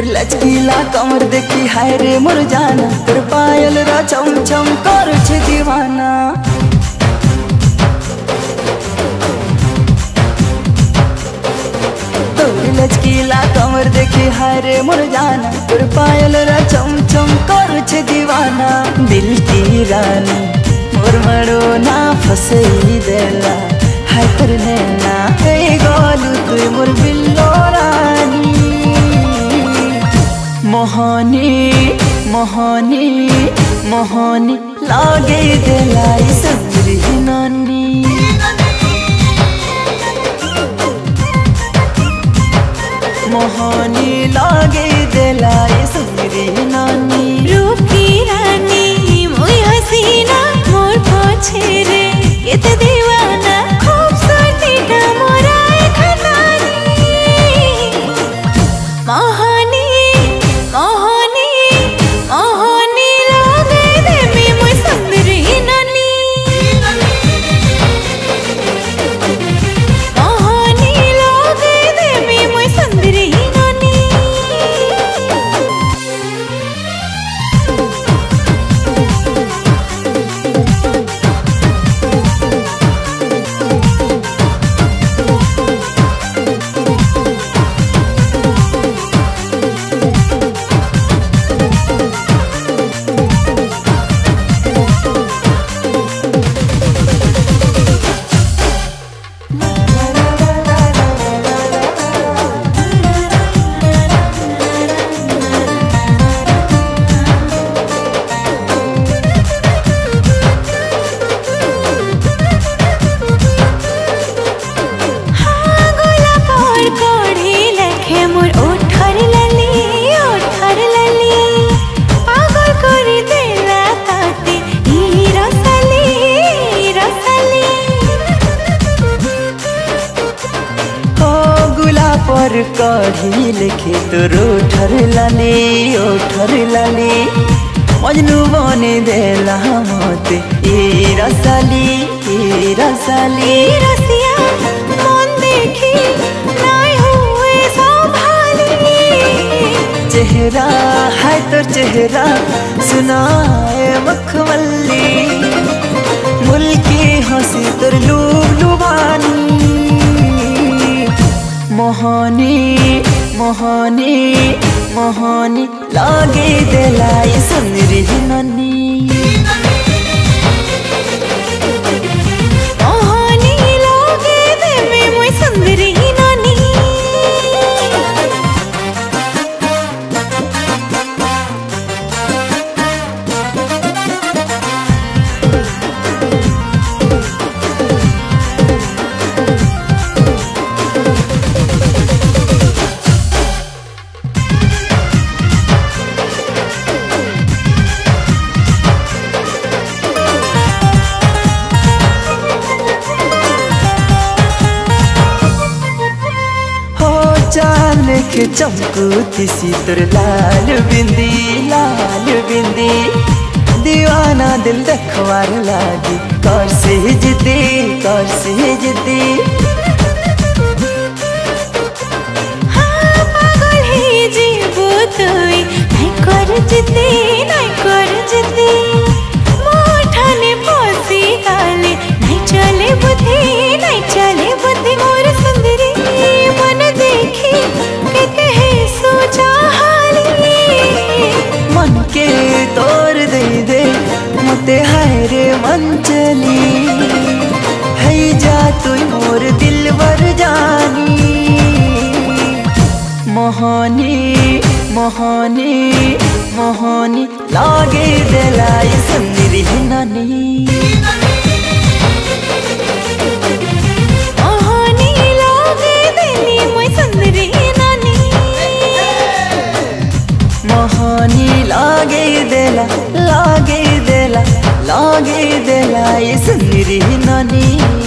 तोर लचकीला कमर देखी हाय रे मोर जाना तोर पायल रा चम चम कर छे दीवाना। तोर लचकीला कमर देखी हाय रे मोर जाना तोर पायल रा चम चम कर छे दीवाना। दिल की रानी मोर मरो ना फसई देला। हाय तोर नैना हे गोलू तू मोर बिल्लो मोहनी मोहनी मोहनी, लागे दिलाई सबरी नानी। मोहनी, लागे दिलाई सबरी नानी। रूप रानी, मुई हसीना, मोर पछे रे केते दीवाना कढ़ी लेखे तोरो ठर लाले ओ ठर लाले। मजनू बने देला मते ए रसाली ए रसाली। चेहरा है तो चेहरा सुनाए मख मोहनी लागे दिलाई सुंदरी ननी देख चमकूती तिसी तुर लाल बिंदी लाल बिंदी। दीवाना दिल रखवार लागी, कर से जिदी कौर से जिदी हाँ पागल ही जीवो तुई मैं कर जिदी रे चली। है जा तु मोर दिल वर जानी। मोहनी मोहनी मोहनी, लागे दिलाई सुंदरी नानी। लागे देला देला ये नानी।